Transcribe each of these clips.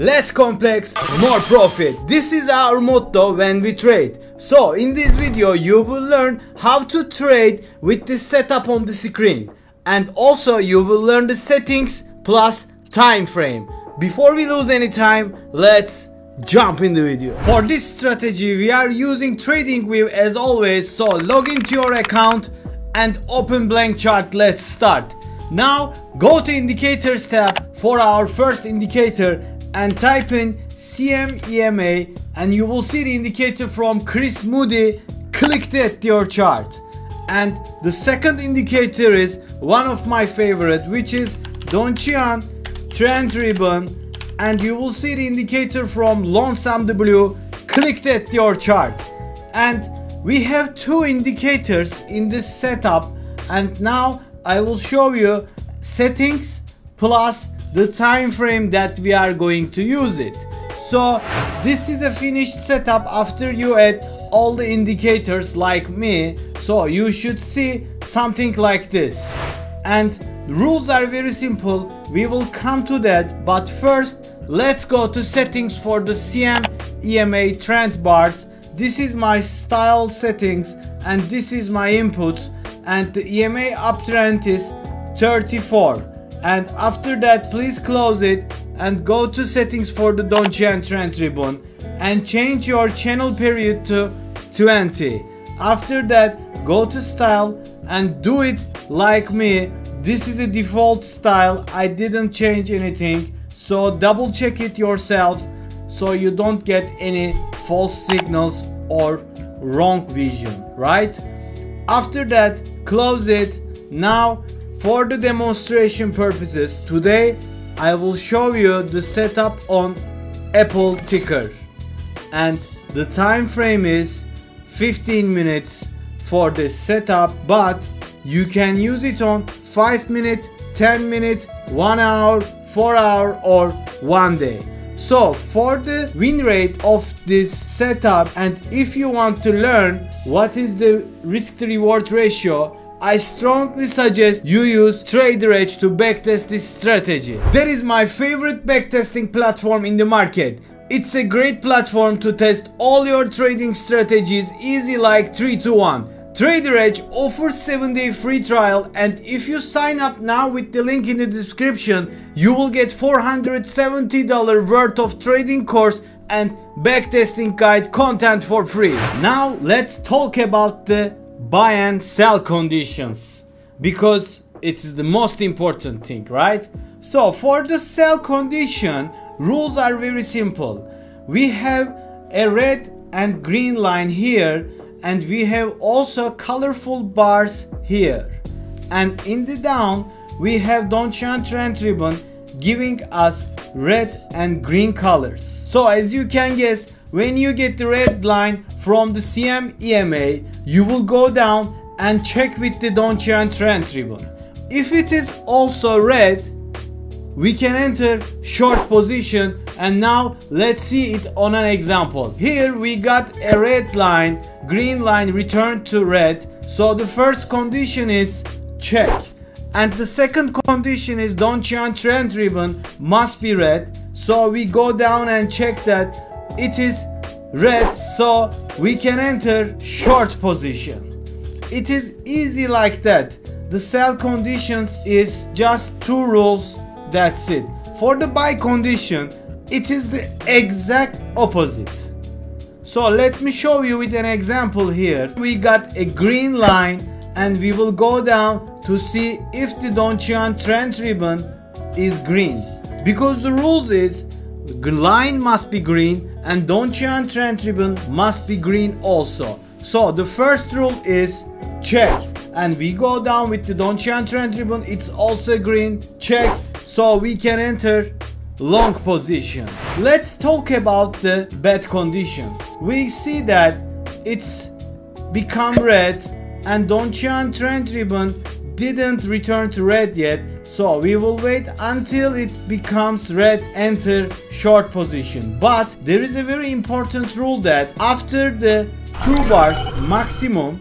less complex, more profit. This is our motto when we trade. So in this video you will learn how to trade with this setup on the screen. And also you will learn the settings plus time frame. Before we lose any time, let's jump in the video. For this strategy we are using TradingView as always. So log into your account and open blank chart. Let's start. Now go to indicators tab for our first indicator and type in CMEMA and you will see the indicator from Chris Moody clicked at your chart. And the second indicator is one of my favorite which is Donchian Trend Ribbon and you will see the indicator from LonesomeTheBlue clicked at your chart. And we have two indicators in this setup and now I will show you settings plus the time frame that we are going to use it. So this is a finished setup after you add all the indicators like me. So you should see something like this. And rules are very simple. We will come to that. But first let's go to settings for the CM EMA trend bars. This is my style settings and this is my inputs and the EMA uptrend is 34 and after that please close it and go to settings for the Donchian Trend Ribbon and change your channel period to 20 after that go to style and do it like me. This is a default style. I didn't change anything. So double check it yourself so you don't get any false signals or wrong vision right? After that close it. Now for the demonstration purposes, today I will show you the setup on Apple ticker. And the time frame is 15 minutes for this setup but you can use it on 5 minute 10 minute 1 hour 4 hour or 1 day. So for the win rate of this setup and if you want to learn what is the risk to reward ratio I strongly suggest you use TraderEdge to backtest this strategy. That is my favorite backtesting platform in the market. It's a great platform to test all your trading strategies easy like 3 to 1. TraderEdge offers 7 day free trial and if you sign up now with the link in the description you will get $470 worth of trading course and backtesting guide content for free. Now let's talk about the buy and sell conditions. Because it is the most important thing right? So for the sell condition rules are very simple. We have a red and green line here and we have also colorful bars here. And in the down we have Donchian trend ribbon giving us red and green colors. So as you can guess when you get the red line from the CM EMA, you will go down and check with the Donchian trend ribbon. If it is also red, we can enter short position and now let's see it on an example. Here we got a red line, green line returned to red. So the first condition is check. And the second condition is Donchian trend ribbon must be red. So we go down and check that it is red so we can enter short position. It is easy like that. The sell conditions is just two rules that's it. For the buy condition it is the exact opposite. So let me show you with an example here. We got a green line and we will go down to see if the Donchian trend ribbon is green. Because the rules is the line must be green and Donchian trend ribbon must be green also. So the first rule is check. And we go down with the Donchian trend ribbon it's also green. Check. So we can enter long position. Let's talk about the bad conditions. We see that it's become red. And Donchian trend ribbon didn't return to red yet so we will wait until it becomes red enter short position. But there is a very important rule that after the two bars maximum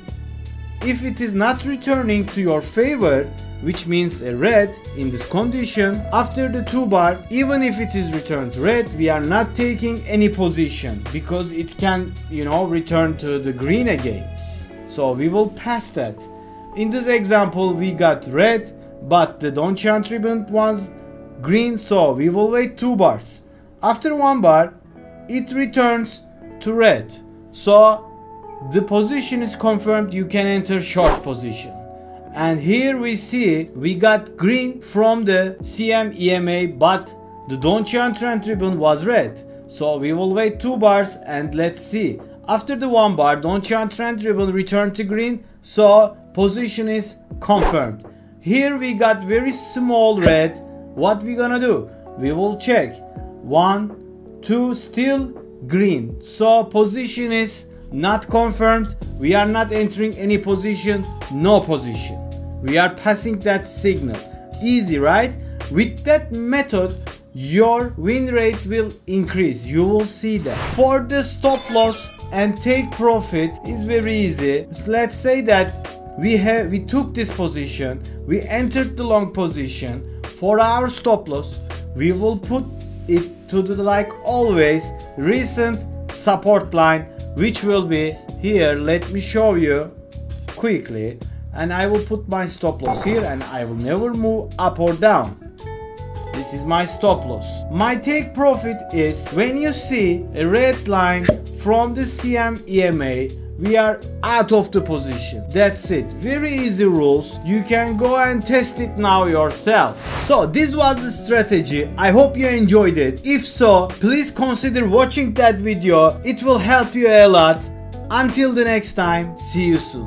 if it is not returning to your favor which means a red in this condition after the 2 bar even if it is returned red we are not taking any position because it can you know return to the green again so we will pass that in this example we got red but the Donchian ribbon was green so we will wait 2 bars. After 1 bar it returns to red. So the position is confirmed. You can enter short position. And here we see we got green from the CM EMA but the Donchian trend ribbon was red. So we will wait two bars and let's see. After the one bar Donchian trend ribbon returned to green. So position is confirmed here we got very small red. What we gonna do? We will check. One two still green. So position is not confirmed. We are not entering any position no position. We are passing that signal. Easy right? With that method your win rate will increase. You will see that. For the stop loss and take profit is very easy. Let's say that we have we took this position we entered the long position for our stop loss. We will put it to the like always recent support line which will be here. Let me show you quickly and I will put my stop loss here and I will never move up or down. This is my stop loss. My take profit is when you see a red line from the CM EMA we are out of the position. That's it. Very easy rules. You can go and test it now yourself. So this was the strategy. I hope you enjoyed it. If so please consider watching that video. It will help you a lot. Until the next time see you soon